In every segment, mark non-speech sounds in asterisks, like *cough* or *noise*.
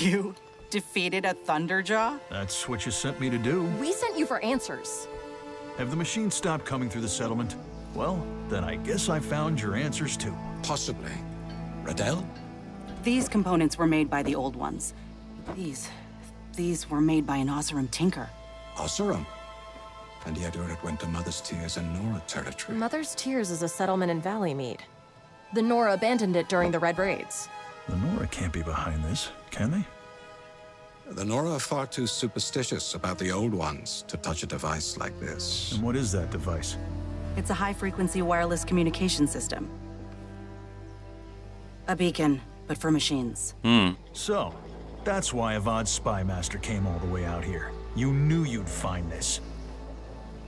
You defeated a Thunderjaw? That's what you sent me to do. We sent you for answers. Have the machines stopped coming through the settlement? Well, then I guess I found your answers too. Possibly. Radell? These components were made by the old ones. These... these were made by an Oseram tinker. Oseram? And yet Urid went to Mother's Tears in Nora territory. Mother's Tears is a settlement in Valleymead. The Nora abandoned it during the Red Raids. The Nora can't be behind this, can they? The Nora are far too superstitious about the old ones to touch a device like this. And what is that device? It's a high-frequency wireless communication system. A beacon, but for machines. Hmm. So, that's why Avad's spy master came all the way out here. You knew you'd find this.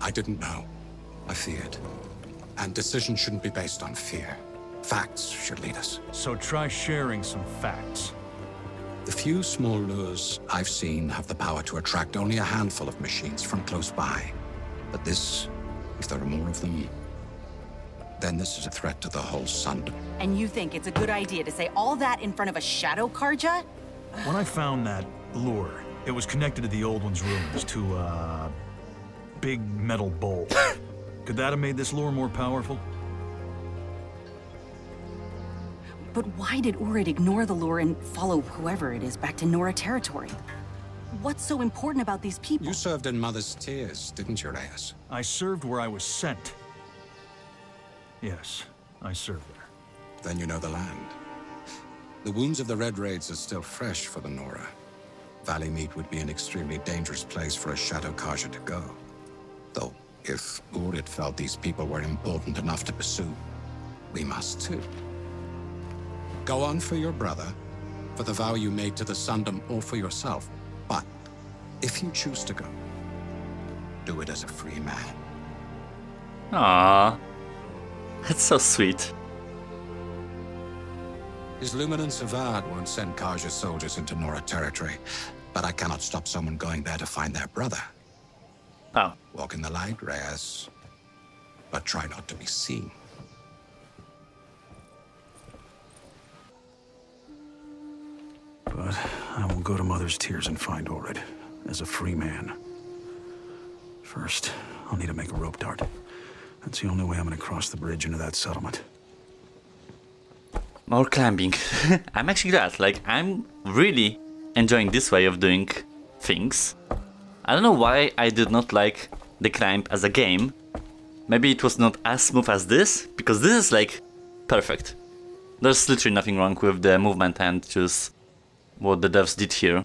I didn't know. I feared. And decisions shouldn't be based on fear. Facts should lead us. So try sharing some facts. The few small lures I've seen have the power to attract only a handful of machines from close by. But this, if there are more of them, then this is a threat to the whole Sundom. And you think it's a good idea to say all that in front of a Shadow Carja? When I found that lure, it was connected to the old one's ruins, to a big metal bowl. *laughs* Could that have made this lure more powerful? But why did Urid ignore the lure and follow whoever it is back to Nora territory? What's so important about these people? You served in Mother's Tears, didn't you, Ryas? I served where I was sent. Yes, I served there. Then you know the land. The wounds of the Red Raids are still fresh for the Nora. Valleymead would be an extremely dangerous place for a Shadow Carja to go. Though, if Urid felt these people were important enough to pursue, we must too. Go on for your brother, for the vow you made to the Sundom, or for yourself. But, if you choose to go, do it as a free man. Aww. That's so sweet. His Luminance Avad won't send Carja soldiers into Nora territory, but I cannot stop someone going there to find their brother. Oh. Walk in the light, Ryas. But try not to be seen. But I will go to Mother's Tears and find Urid, as a free man. First, I'll need to make a rope dart. That's the only way I'm gonna cross the bridge into that settlement. More climbing. *laughs* I'm actually glad. Like, I'm really enjoying this way of doing things. I don't know why I did not like the climb as a game. Maybe it was not as smooth as this, because this is like perfect. There's literally nothing wrong with the movement and just what the devs did here.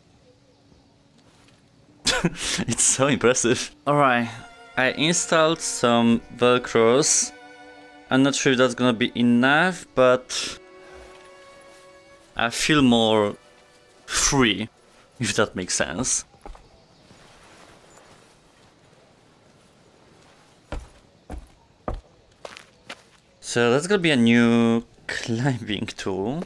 *laughs* it's so impressive. Alright, I installed some velcros. I'm not sure if that's gonna be enough, but I feel more free, if that makes sense. So that's gonna be a new climbing tool.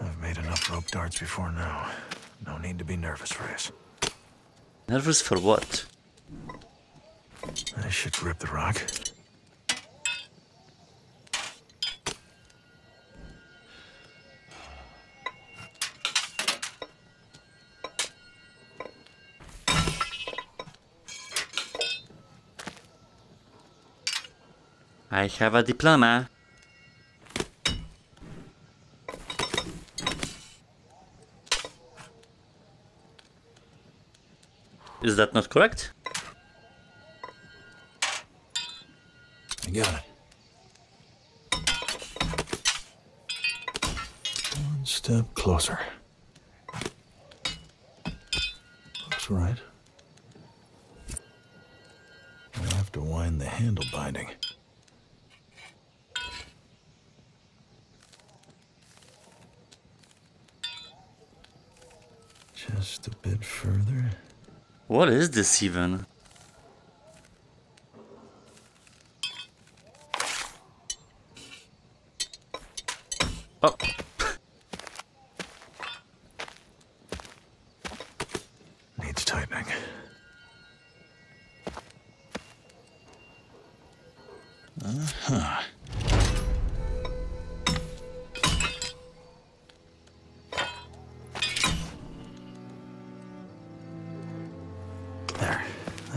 I've made enough rope darts before now. No need to be nervous, Ryas. Nervous for what? I should grip the rock. I have a diploma. Is that not correct? I got it. One step closer. Looks right. I'll have to wind the handle binding. Just a bit further. What is this even? Oh. Needs tightening. Uh-huh.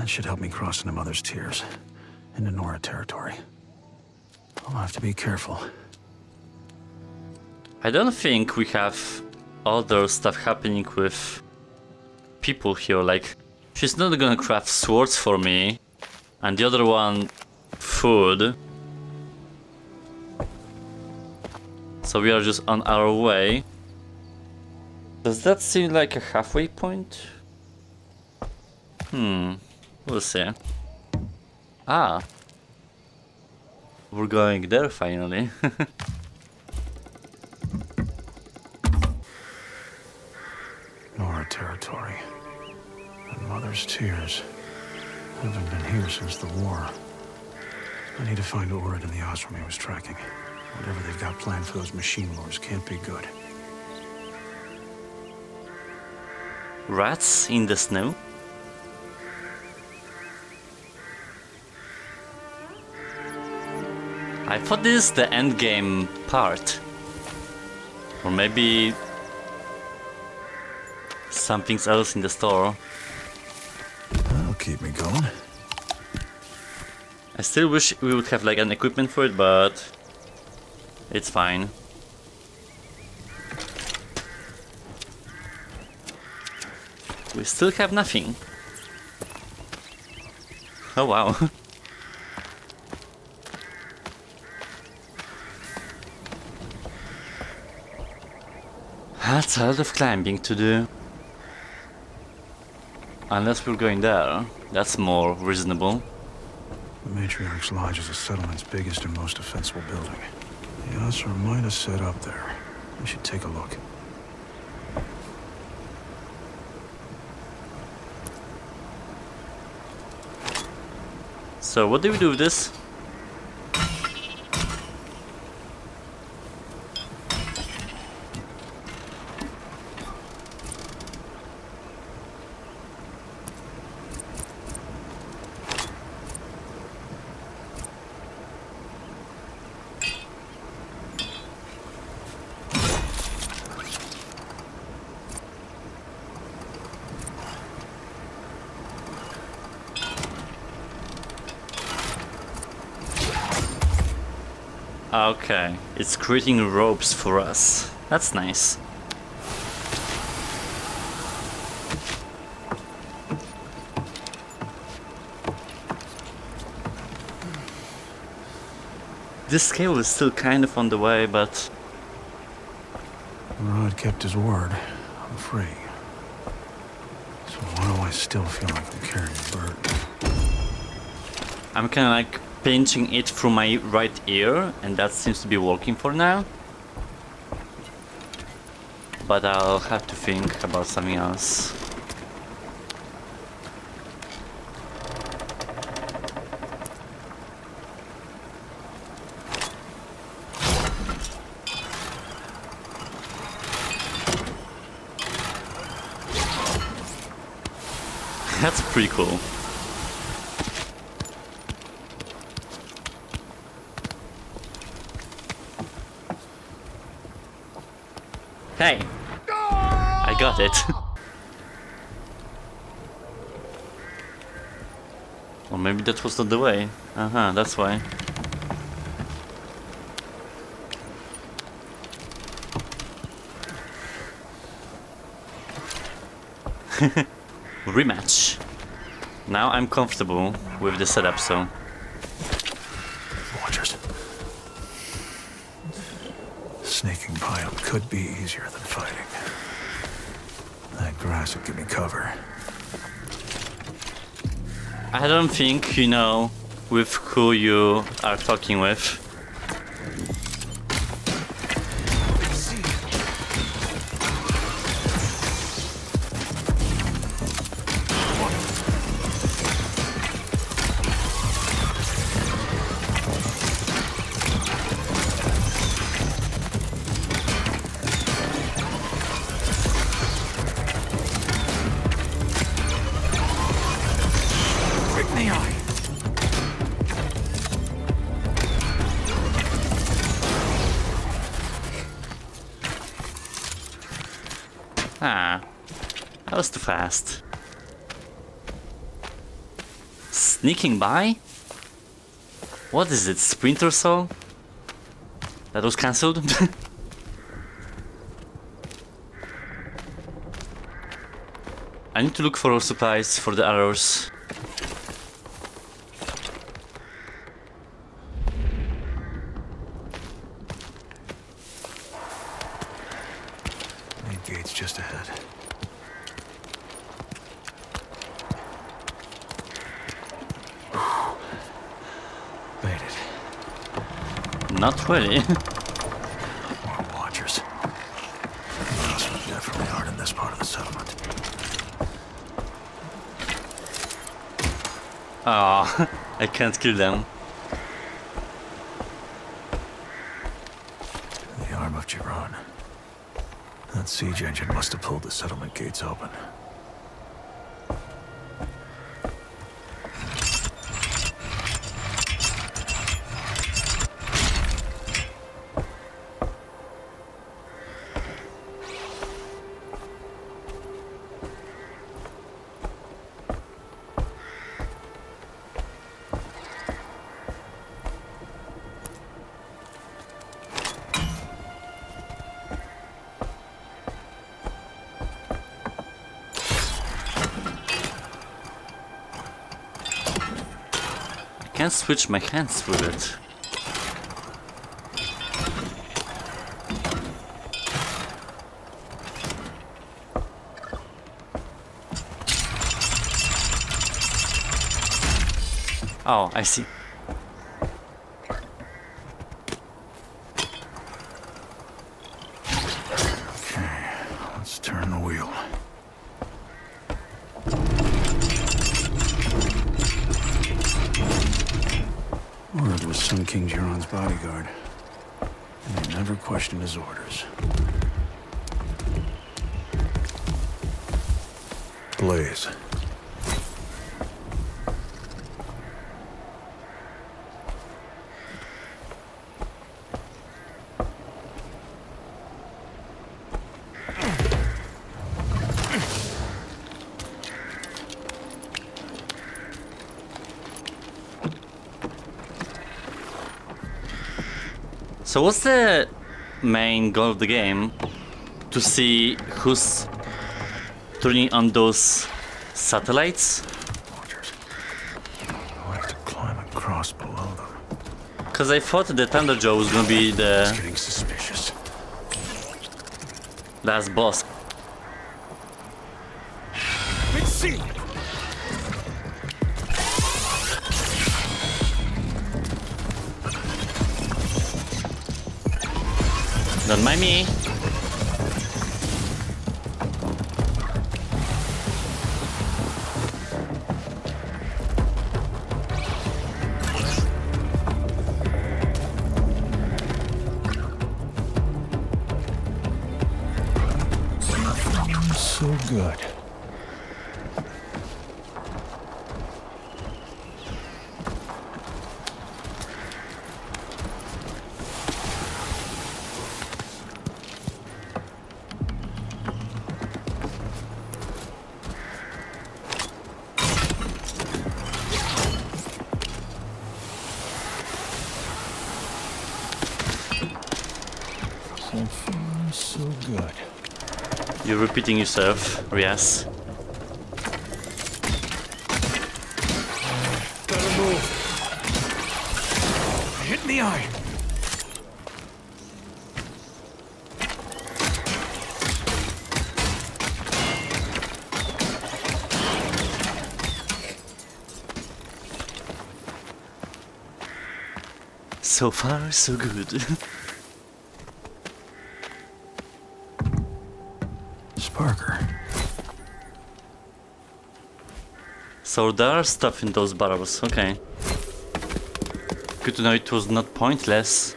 That should help me cross into Mother's Tears, into Nora territory. I'll have to be careful. I don't think we have other stuff happening with people here. Like, she's not gonna craft swords for me, and the other one, food. So we are just on our way. Does that seem like a halfway point? Hmm, we'll see. Ah. We're going there finally. *laughs* Nora territory. And Mother's Tears. Haven't been here since the war. I need to find Urid and the Oseram he was tracking. Whatever they've got planned for those machine lords can't be good. Rats in the snow? I thought this is the end game part. Or maybe something else in the store. That'll keep me going. I still wish we would have like an equipment for it, but it's fine. We still have nothing. Oh wow. *laughs* That's a lot of climbing to do. Unless we're going there. That's more reasonable. The Matriarch's Lodge is the settlement's biggest and most defensible building. The Oseram might have set up there. We should take a look. So what do we do with this? Okay, it's creating ropes for us. That's nice. This scale is still kind of on the way, but Rod kept his word. I'm free. So why do I still feel like I'm carrying a burden? I'm kind of like pinching it through my right ear, and that seems to be working for now. But I'll have to think about something else. *laughs* That's pretty cool. Hey! I got it. *laughs* or maybe that was not the way. Uh huh, that's why. *laughs* Rematch. Now I'm comfortable with the setup, so. Could be easier than fighting. That grass would give me cover. I don't think you know with who you are talking with. That was too fast. sneaking by? What is it, Splinter Cell? That was cancelled? *laughs* I need to look for our supplies for the arrows. Main gate's just ahead. Made it. Not really. More *laughs* watchers. Those definitely aren't in this part of the settlement. Ah, *laughs* I can't kill them. The arm of Jiran. That siege engine must have pulled the settlement gates open. Can't switch my hands with it. Oh, I see. Okay, let's turn the wheel. Word was Sun King Jiran's bodyguard. And questioned his orders. Blaze. So what's the main goal of the game? To see who's turning on those satellites? Watchers. I'll have to climb across below them. Because I thought the Thunderjaw was gonna be the last boss. Don't mind me. So good. You're repeating yourself, Ryas. Better move. Hit in the eye. So far, so good. *laughs* so there are stuff in those barrels, okay. Good to know it was not pointless.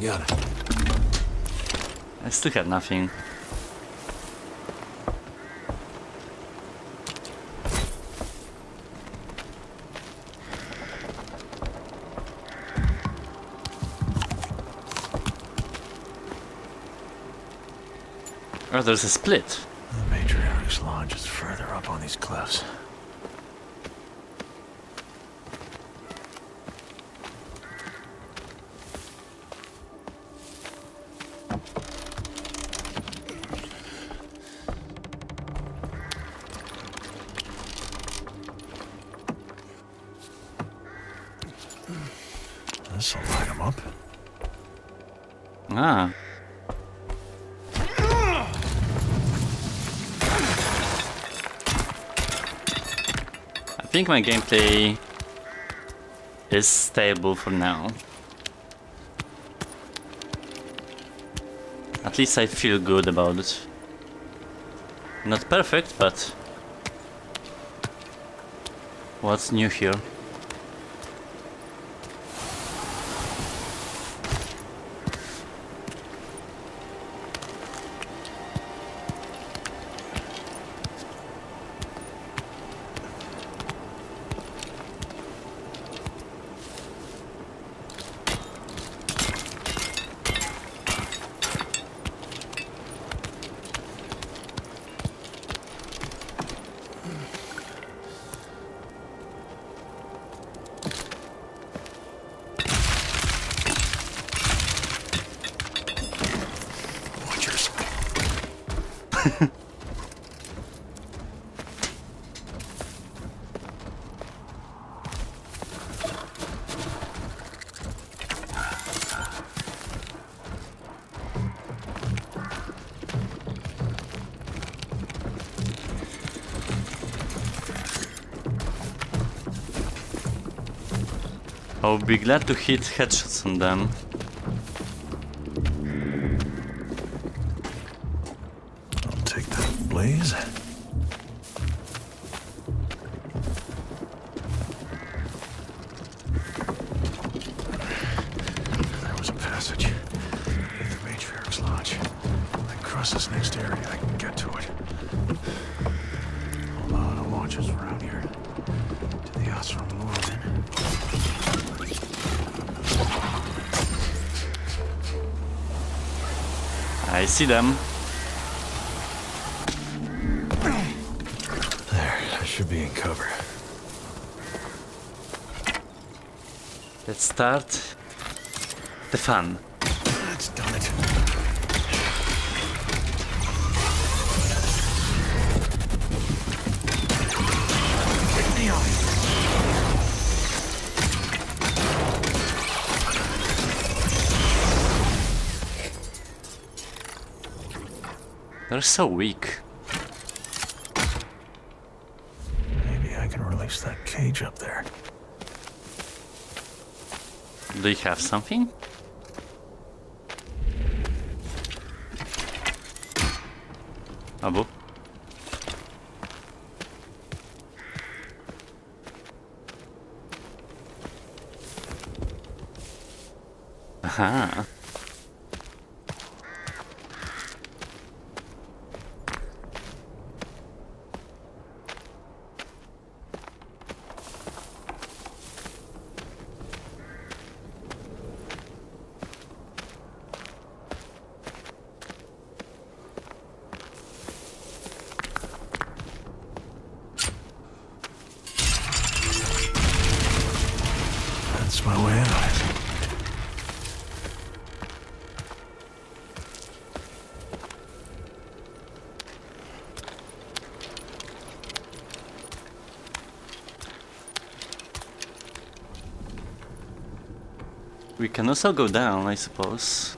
Got it. I still have nothing. Oh, there's a split. Cliffs. This'll light 'em up. Ah. Think my gameplay is stable for now. At least I feel good about it. Not perfect, but what's new here? I'll be glad to hit headshots on them. See them. There, I should be in cover. Let's start the fun. They're so weak. Maybe I can release that cage up there. Do you have something? Abu? Aha. We can also go down, I suppose.